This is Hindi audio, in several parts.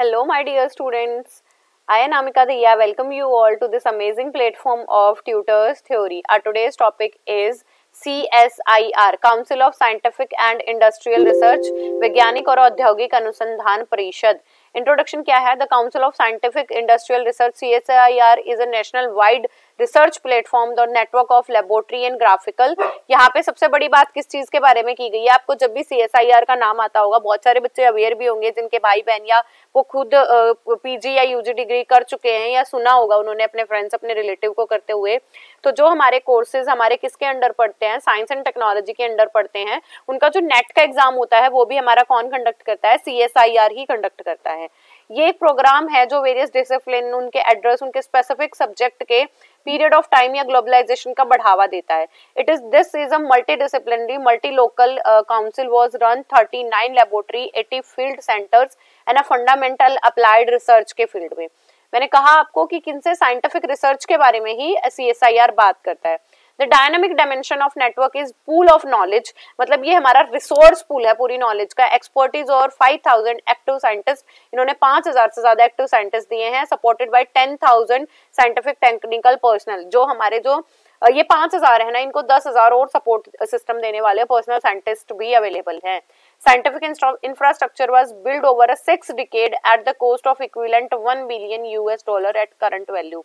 Hello my dear students I am Namika Daiya welcome you all to this amazing platform of tutors theory are today's topic is C S I R council of scientific and industrial research वैज्ञानिक और औद्योगिक अनुसंधान परिषद. इंट्रोडक्शन क्या है? The council of scientific industrial research C S I R is a national wide research platform और network of laboratory and graphical यहाँ पे सबसे बड़ी बात किस चीज़ के बारे में की गई है? आपको जब भी सी का नाम आता होगा, बहुत सारे बच्चे अवेयर भी होंगे, जिनके भाई बहन या वो खुद पीजी या यूजी डिग्री कर चुके हैं या सुना होगा उन्होंने अपने फ्रेंड्स अपने रिलेटिव को करते हुए। तो जो हमारे कोर्सेज हमारे किसके अंडर पढ़ते हैं? साइंस एंड टेक्नोलॉजी के अंडर पढ़ते हैं। उनका जो नेट का एग्ज़ाम होता है, वो भी हमारा कौन कंडक्ट करता है? सीएसआईआर ही कंडक्ट करता है। ये एक प्रोग्राम है जो वेरियस डिसिप्लिन उनके एड्रेस उनके स्पेसिफिक सब्जेक्ट के पीरियड ऑफ़ टाइम या ग्लोबलाइजेशन का बढ़ावा देता है। It is this is a multi disciplinary multi local council was run 39 laboratory eighty field centres and a fundamental applied research के फ़ील्ड में। मैंने कहा आपको कि किन से साइंटिफिक रिसर्च के बारे में ही सी बात करता है। The dynamic dimension of network is pool of knowledge मतलब ये हमारा रिसोर्स पूल है पूरी नॉलेज का एक्सपर्टीज और 5000 एक्टिव साइंटिस्ट इन्होंने 5000 से ज़्यादा एक्टिव साइंटिस्ट दिए हैं supported by 10000 scientific technical personnel जो हमारे जो ये पाँच हज़ार है ना, इनको दस हज़ार और सपोर्ट सिस्टम देने वाले पर्सनल साइंटिस्ट भी अवेलेबल हैं। Scientific infrastructure was built over a six decade at the cost of equivalent one billion US dollar at current value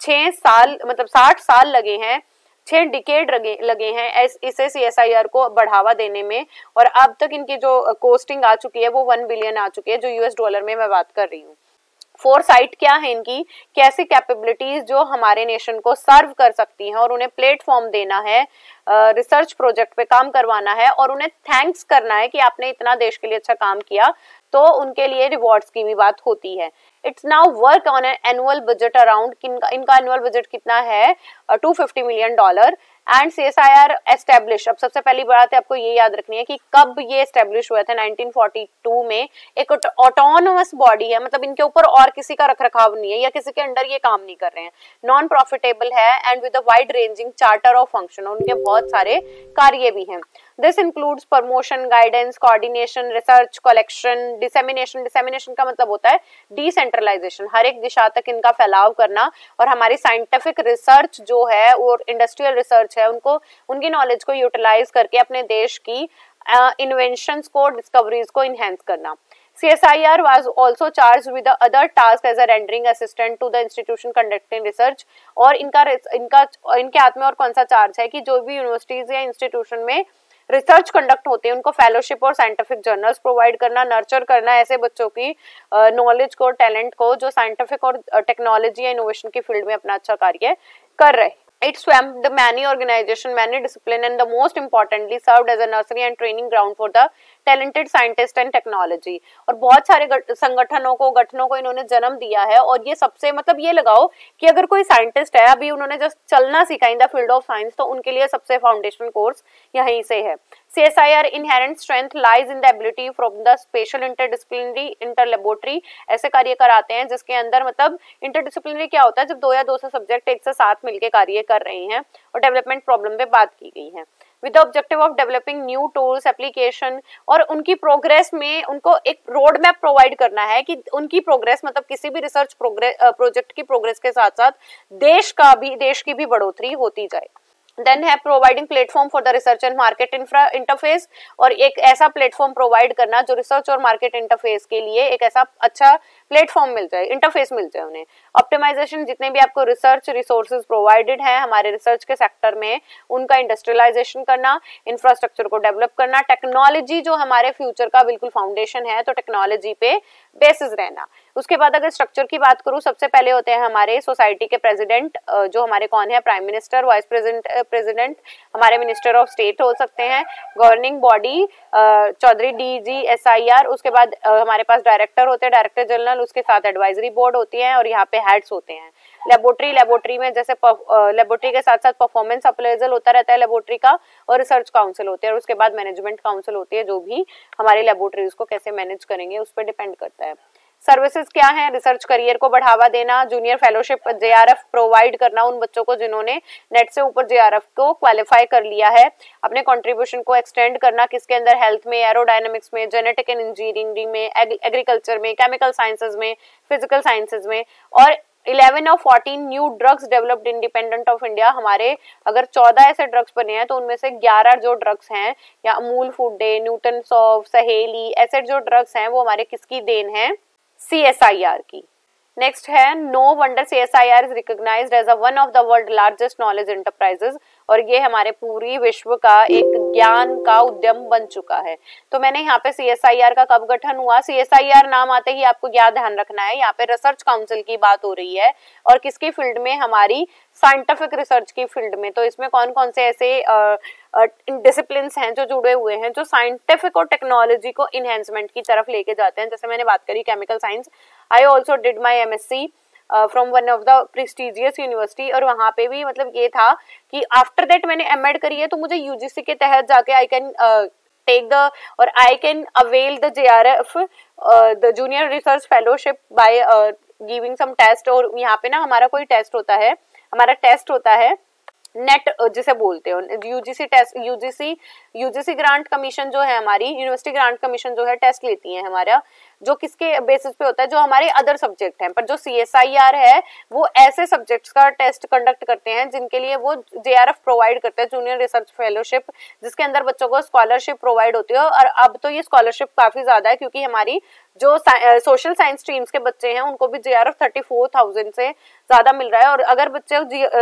छह साल मतलब साठ साल लगे हैं छह डिकेड लगे हैं इसे सी एस आई आर को बढ़ावा देने में और अब तक इनकी जो कोस्टिंग आ चुकी है वो वन बिलियन आ चुकी है, जो यूएस डॉलर में मैं बात कर रही हूँ। फोर साइट क्या है इनकी? कैसी कैपेबिलिटीज जो हमारे नेशन को सर्व कर सकती हैं और उन्हें प्लेटफॉर्म देना है रिसर्च प्रोजेक्ट पे काम करवाना है और उन्हें थैंक्स करना है कि आपने इतना देश के लिए अच्छा काम किया। तो उनके लिए रिवॉर्ड्स की भी बात होती है। It's now work on an annual budget around इनका एनुअल बजट कितना है? Two fifty million dollar and C S I R establish अब सबसे पहली बात है आपको ये याद रखनी है कि कब ये एस्टेब्लिश हुआ था? 1942 में। एक ऑटोनोमस बॉडी है मतलब इनके ऊपर और किसी का रख रखाव नहीं है या किसी के अंडर ये काम नहीं कर रहे हैं। नॉन प्रॉफिटेबल है and with wide ranging charter of function उनके बहुत सारे कार्य भी हैं। This includes promotion guidance coordination research collection dissemination dissemination का मतलब होता है डिसेंट्रलाइजेशन हर एक दिशा तक इनका फैलाव करना और हमारी साइंटिफिक रिसर्च जो है और इंडस्ट्रियल रिसर्च है उनको उनकी नॉलेज को यूटिलाइज करके अपने देश की इन्वेंशन uh, को डिस्कवरीज को इनहेंस करना। CSIR was also charged with the other task as a rendering assistant to the institution conducting research. और इनका इनका इनके हाथ में और कौन सा चार्ज है कि जो भी यूनिवर्सिटीज या इंस्टीट्यूशन में रिसर्च कंडक्ट होती है, उनको फेलोशिप और साइंटिफिक जर्नल्स प्रोवाइड करना नर्चर करना, ऐसे बच्चों की नॉलेज को टैलेंट को, जो साइंटिफिक और टेक्नोलॉजी या इनोवेशन की फ़ील्ड में अपना अच्छा कार्य कर रहे इट स्वयं the many organisation many discipline and the most importantly serve as a nursery and training ground for the talented scientist and technology और बहुत सारे संगठनों को, गठनों को इन्होंने जन्म दिया है और ये सबसे मतलब ये लगाओ कि अगर कोई साइंटिस्ट है, अभी उन्होंने जस्ट चलना सीखा in the field of science तो उनके लिए सबसे फाउंडेशन कोर्स यहीं से है। C S I CSIR inherent strength lies in the ability from the spatial interdisciplinary, interlaboratory ऐसे कार्य कराते हैं, जिसके अंदर मतलब interdisciplinary क्या होता है, जब दो या दो से सब्जेक्ट एक से साथ मिलकर कार्य कर रहे हैं और डेवलपमेंट प्रॉब्लम पे बात की गई है। With the objective of developing new tools application और उनकी प्रोग्रेस में उनको एक रोड मैप प्रोवाइड करना है कि उनकी प्रोग्रेस मतलब किसी भी रिसर्च प्रोजेक्ट की प्रोग्रेस के साथ साथ देश का भी, देश की भी बढ़ोतरी होती जाए। देन है providing platform for the research and market infra interface और एक ऐसा प्लेटफॉर्म प्रोवाइड करना जो रिसर्च और मार्केट इंटरफेस के लिए एक ऐसा अच्छा प्लेटफॉर्म मिल जाए इंटरफेस मिल जाए उन्हें। ऑप्टिमाइजेशन जितने भी आपको रिसर्च रिसोर्सेज प्रोवाइडेड हैं हमारे रिसर्च के सेक्टर में, उनका इंडस्ट्रियलाइजेशन करना इंफ्रास्ट्रक्चर को डेवलप करना टेक्नोलॉजी जो हमारे फ्यूचर का बिल्कुल फाउंडेशन है तो टेक्नोलॉजी पे बेसिस रहना। उसके बाद अगर स्ट्रक्चर की बात करूँ, सबसे पहले होते हैं हमारे सोसाइटी के प्रेसिडेंट जो हमारे कौन है? Prime minister vice president president हमारे मिनिस्टर ऑफ़ स्टेट हो सकते हैं governing body Chaudhary D G S I R उसके बाद हमारे पास डायरेक्टर होते हैं डायरेक्टर जनरल उसके साथ एडवाइजरी बोर्ड होती है और यहाँ पे हेड्स होते हैं। लेबोरेटरी लेबोरेटरी में जैसे लेबोरेटरी के साथ साथ परफॉर्मेंस अप्रेजल होता रहता है लेबोरेटरी का और रिसर्च काउंसिल होते हैं और उसके बाद मैनेजमेंट काउंसिल होती है, जो भी हमारी लेबोरेटरीज को कैसे मैनेज करेंगे, उस पर डिपेंड करता है। सर्विसेज़ क्या है? रिसर्च करियर को बढ़ावा देना जूनियर फेलोशिप जेआरएफ प्रोवाइड करना उन बच्चों को जिन्होंने नेट से ऊपर जेआरएफ को क्वालिफाई कर लिया है। अपने कंट्रीब्यूशन को एक्सटेंड करना किसके अंदर? हेल्थ में एरोडायनेमिक्स में जेनेटिक एंड इंजीनियरिंग में एग्रीकल्चर में केमिकल साइंसेज में फ़िज़िकल साइंसेज में। और इलेवन और fourteen new drugs developed independent of India हमारे अगर चौदह ऐसे ड्रग्स बने हैं तो उनमें से ग्यारह जो ड्रग्स हैं, या अमूल फ़ूड डे न्यूटन सॉफ सहेली, ऐसे जो ड्रग्स हैं, वो हमारे किसकी देन है? सी एस आई आर की। नेक्स्ट है no wonder C S I R is recognise as a one of the world largest knowledge enterprises और ये हमारे पूरी विश्व का एक ज्ञान का उद्यम बन चुका है। तो मैंने यहाँ पे सी एस आई आर का कब गठन हुआ? सी एस आई आर नाम आते ही आपको क्या ध्यान रखना है? यहाँ पे रिसर्च काउंसिल की बात हो रही है और किसकी फ़ील्ड में? हमारी साइंटिफिक रिसर्च की फ़ील्ड में। तो इसमें कौन कौन से ऐसे डिसिप्लिन हैं जो जुड़े हुए हैं, जो साइंटिफिक और टेक्नोलॉजी को इन्हेंसमेंट की तरफ़ लेके जाते हैं? जैसे मैंने बात करी chemical science I also did my M S C from one of the prestigious university और वहाँ पे भी मतलब ये था कि आफ्टर दैट मैंने एम करी है तो मुझे यूजीसी के तहत जाके आई कैन टेक द और I can avail the J R F the junior research fellowship by giving some test और यहाँ पे ना हमारा कोई टेस्ट होता है, हमारा टेस्ट होता है नेट जिसे बोलते हो UGC test UGC UGC grant commission जो है हमारी, यूनिवर्सिटी ग्रांट कमीशन जो है टेस्ट लेती है हमारा, जो किसके बेसिस पे होता है, जो हमारे अदर सब्जेक्ट हैं। पर जो सी है, वो ऐसे सब्जेक्ट्स का टेस्ट कंडक्ट करते हैं, जिनके लिए वो जे प्रोवाइड करते हैं जूनियर रिसर्च फेलोशिप जिसके अंदर बच्चों को स्कॉलरशिप प्रोवाइड होती है। और अब तो ये स्कॉलरशिप काफ़ी ज़्यादा है, क्योंकि हमारी जो सोशल साइंस स्ट्रीम्स के बच्चे हैं, उनको भी J R F thirty four thousand से ज़्यादा मिल रहा है। और अगर बच्चे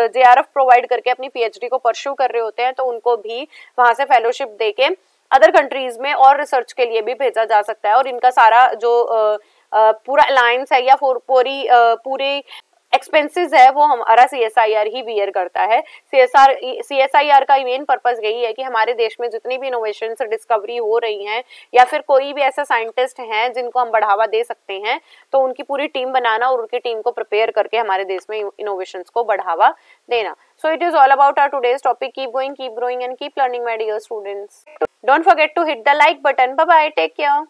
जे आर एफ़ प्रोवाइड करके अपनी पीएचडी को परस्यू कर रहे होते हैं तो उनको भी वहाँ से फेलोशिप दे के अदर कंट्रीज़ में और रिसर्च के लिए भी भेजा जा सकता है और इनका सारा जो पूरा अलायंस है या पूरी पूरी एक्सपेंसेस है, वो हमारा सी एस आई आर ही बियर करता है। सी का मेन पर्पज यही है कि हमारे देश में जितनी भी इनोवेशन डिस्कवरी हो रही हैं, या फिर कोई भी ऐसा साइंटिस्ट हैं जिनको हम बढ़ावा दे सकते हैं तो उनकी पूरी टीम बनाना और उनकी टीम को प्रिपेयर करके हमारे देश में इनोवेशन को बढ़ावा देना। So it is all about our today's topic keep going keep growing and keep learning my dear students don't forget to hit the like button bye take care